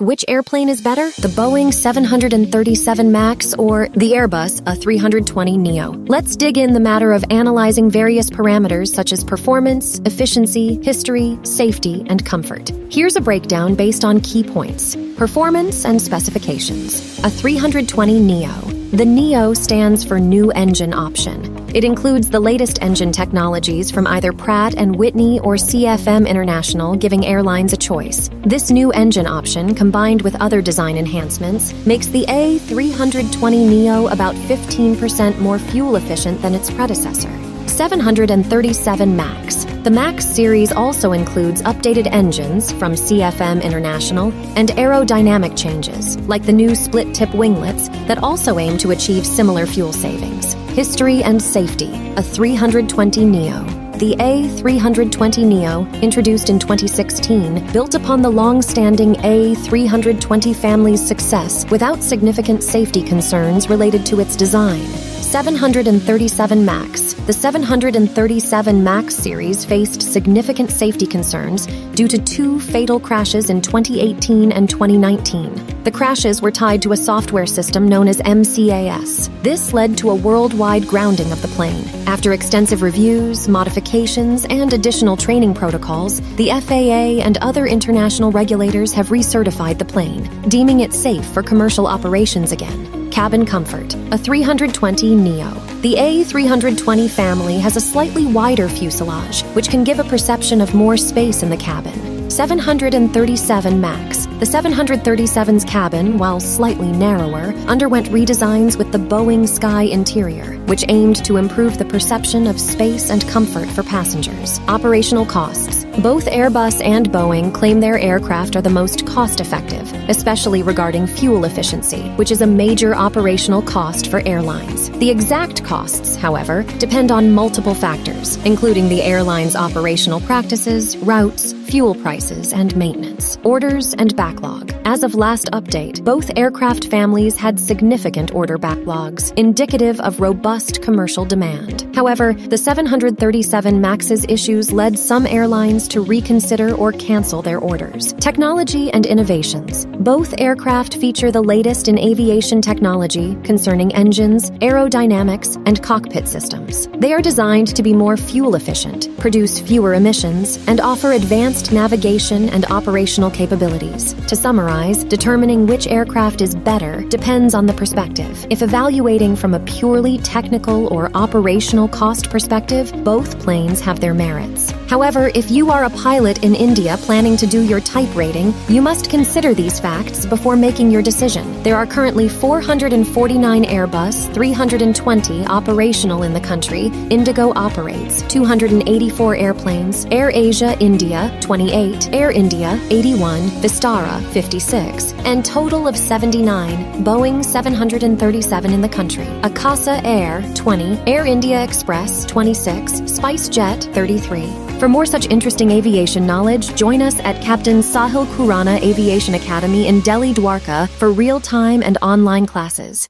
Which airplane is better, the Boeing 737 MAX or the Airbus A320neo? Let's dig in the matter of analyzing various parameters such as performance, efficiency, history, safety, and comfort. Here's a breakdown based on key points performance and specifications. A 320neo. The NEO stands for New Engine Option. It includes the latest engine technologies from either Pratt & Whitney or CFM International, giving airlines a choice. This new engine option, combined with other design enhancements, makes the A320neo about 15% more fuel efficient than its predecessor. 737 MAX. The MAX series also includes updated engines from CFM International and aerodynamic changes, like the new split tip winglets, that also aim to achieve similar fuel savings. History and safety a 320 Neo. The A320 Neo, introduced in 2016, built upon the long standing A320 family's success without significant safety concerns related to its design. 737 MAX. The 737 MAX series faced significant safety concerns due to two fatal crashes in 2018 and 2019. The crashes were tied to a software system known as MCAS. This led to a worldwide grounding of the plane. After extensive reviews, modifications, and additional training protocols, the FAA and other international regulators have recertified the plane, deeming it safe for commercial operations again. Cabin Comfort, a 320 Neo. The A320 family has a slightly wider fuselage, which can give a perception of more space in the cabin. 737 MAX. The 737's cabin, while slightly narrower, underwent redesigns with the Boeing Sky interior, which aimed to improve the perception of space and comfort for passengers. Operational costs. Both Airbus and Boeing claim their aircraft are the most cost effective, especially regarding fuel efficiency, which is a major operational cost for airlines. The exact costs, however, depend on multiple factors, including the airline's operational practices, routes, fuel prices, and maintenance, orders, and backlog. As of last update, both aircraft families had significant order backlogs, indicative of robust commercial demand. However, the 737 MAX's issues led some airlines to reconsider or cancel their orders. Technology and innovations. Both aircraft feature the latest in aviation technology concerning engines, aerodynamics, and cockpit systems. They are designed to be more fuel efficient, produce fewer emissions, and offer advanced advanced navigation and operational capabilities. To summarize, determining which aircraft is better depends on the perspective. If evaluating from a purely technical or operational cost perspective, both planes have their merits. However, if you are a pilot in India planning to do your type rating, you must consider these facts before making your decision. There are currently 449 Airbus 320 operational in the country. Indigo operates 284 airplanes. Air Asia India 28, Air India 81, Vistara 56, and total of 79 Boeing 737 in the country. Akasa Air 20, Air India Express 26, SpiceJet 33. For more such interesting aviation knowledge, join us at Captain Sahil Khurana Aviation Academy in Delhi, Dwarka for real time and online classes.